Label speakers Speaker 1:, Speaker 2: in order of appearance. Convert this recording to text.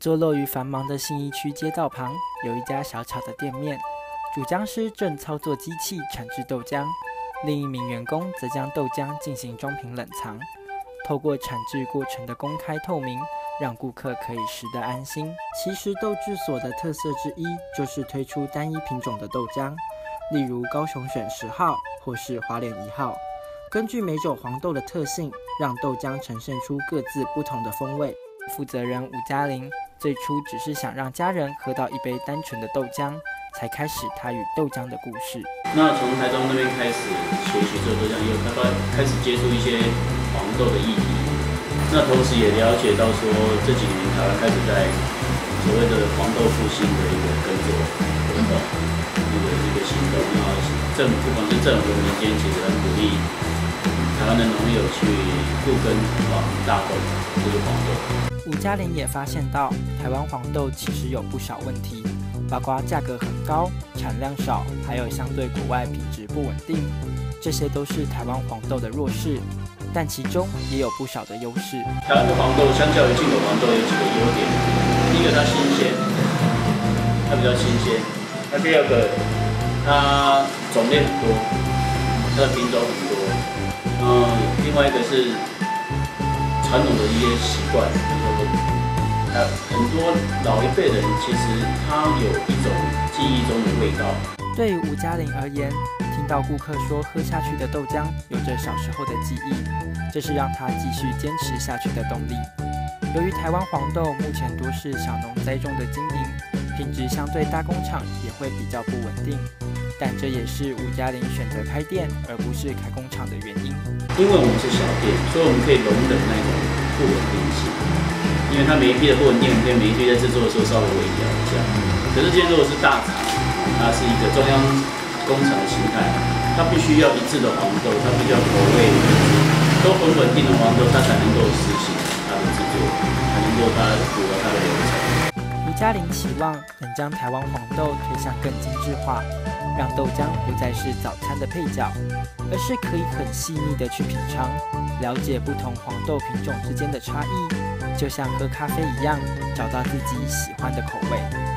Speaker 1: 坐落于繁忙的信义区街道旁，有一家小巧的店面，主浆师正操作机器产制豆浆，另一名员工则将豆浆进行装瓶冷藏。透过产制过程的公开透明，让顾客可以食得安心。其实豆制所的特色之一就是推出单一品种的豆浆，例如高雄选十号或是花莲一号。根据每种黄豆的特性，让豆浆呈现出各自不同的风味。负责人吴嘉玲最初只是想让家人喝到一杯单纯的豆浆，才开始他与豆浆的故事。
Speaker 2: 那从台中那边开始学习做豆浆，以后他开始接触一些黄豆的议题。那同时也了解到说这几年台湾开始在所谓的黄豆复兴的一个耕作活动，一个一个行动。那政府不管是政府民间，其实很鼓励。台湾的农友去不跟黄大豆，就是黄豆。
Speaker 1: 吴嘉玲也发现到，台湾黄豆其实有不少问题，包括价格很高、产量少，还有相对国外品质不稳定，这些都是台湾黄豆的弱势。但其中也有不少的优势。
Speaker 2: 台湾的黄豆相较于进口黄豆有几个优点，第一个它新鲜，它比较新鲜；那第二个它种类很多，它的品种很多。嗯，另外一个是传统的一些习惯，呃，很多老一辈人其实他有一种记忆中的味道。
Speaker 1: 对吴嘉玲而言，听到顾客说喝下去的豆浆有着小时候的记忆，这是让他继续坚持下去的动力。由于台湾黄豆目前多是小农栽种的经营，品质相对大工厂也会比较不稳定。但这也是吴嘉玲选择开店而不是开工厂的原因。
Speaker 2: 因为我们是小店，所以我们可以容忍那种不稳定性。因为它每一批的不稳定，可以每一批在制作的时候稍微微调一下。可是今天如果是大厂，它是一个中央工厂的形态，它必须要一致的黄豆，它必须要口味都很稳定的黄豆，它才能够实行
Speaker 1: 嘉玲期望能将台湾黄豆推向更精致化，让豆浆不再是早餐的配角，而是可以很细腻的去品尝，了解不同黄豆品种之间的差异，就像喝咖啡一样，找到自己喜欢的口味。